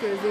kezdődik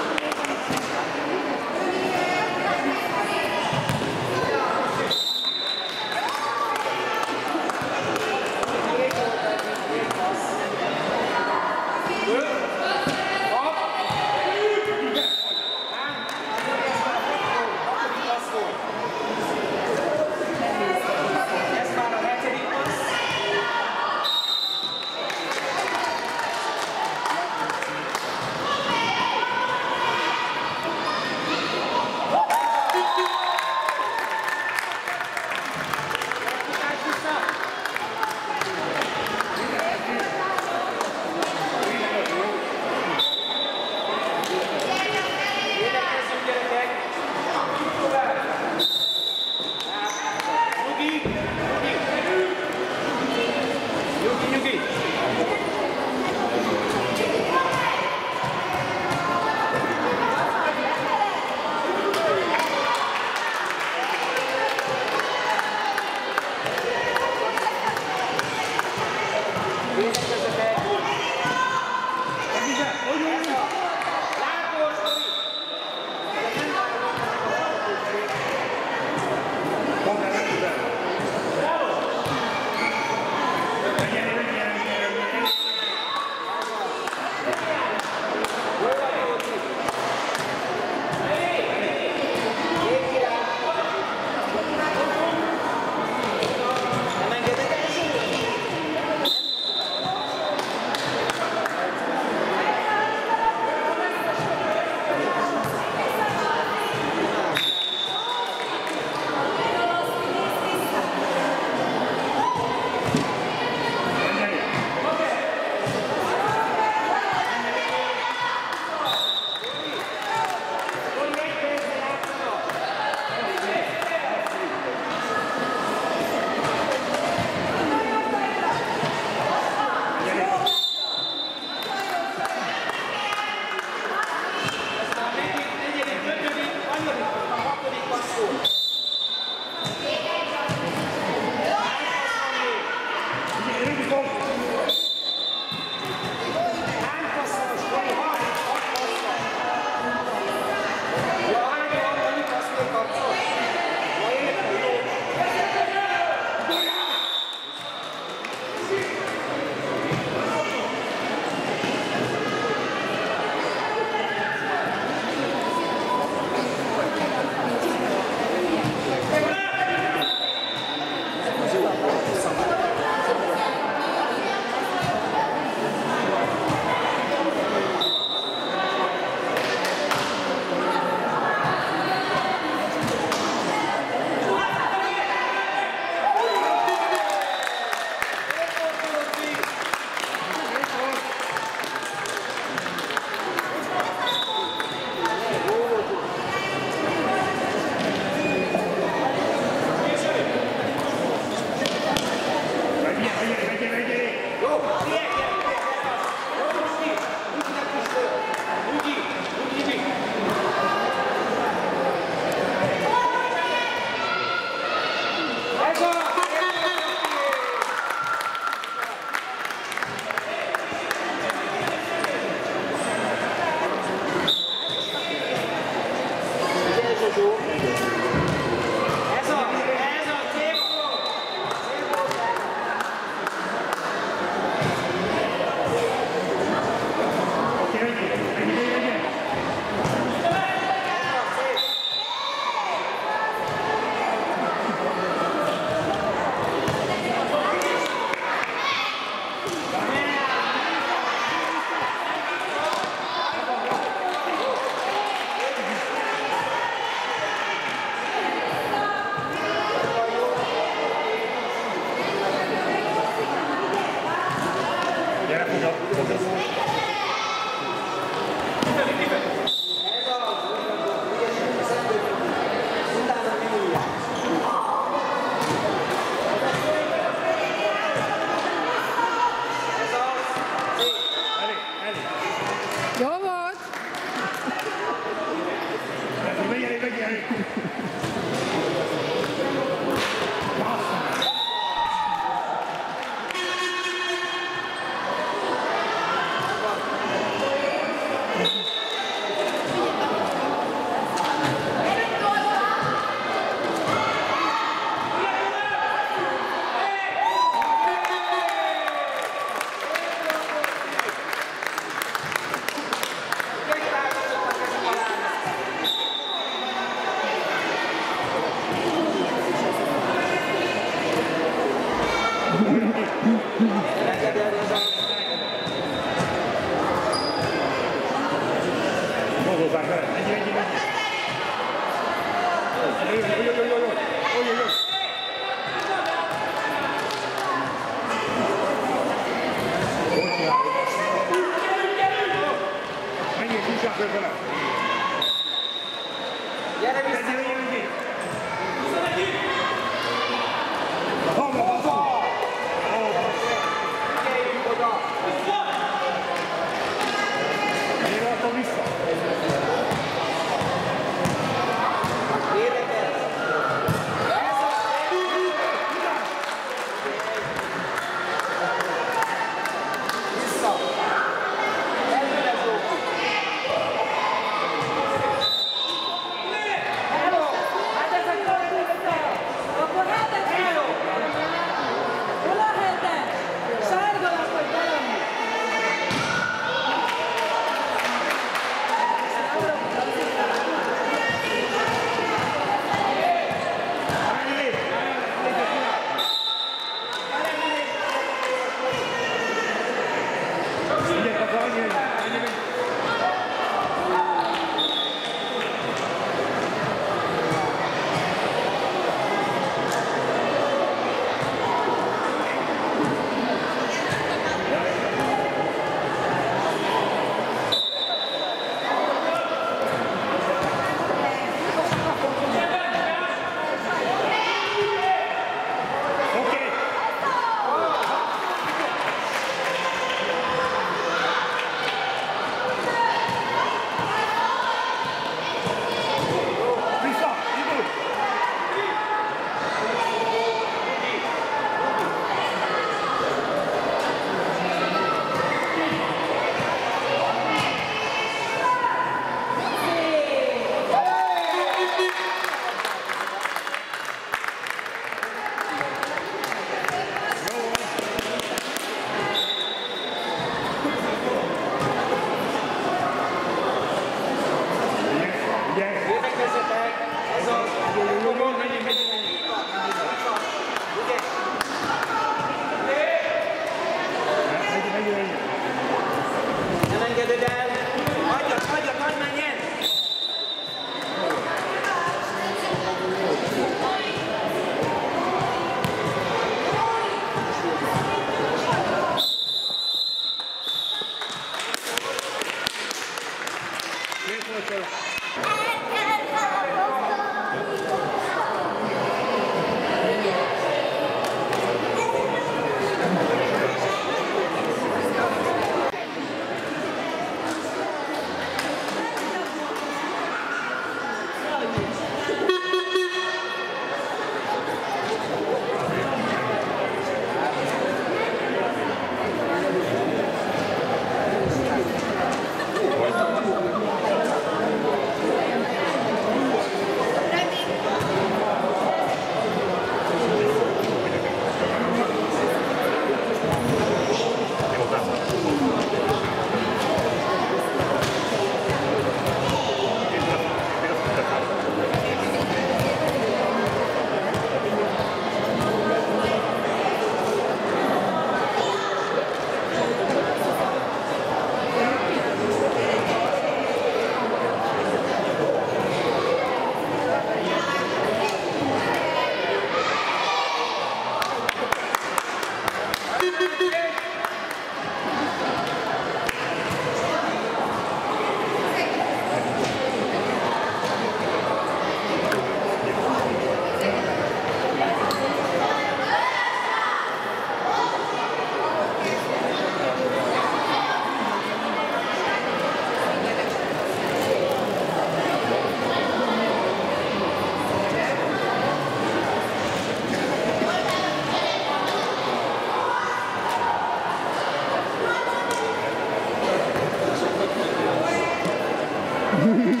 Mm-hmm.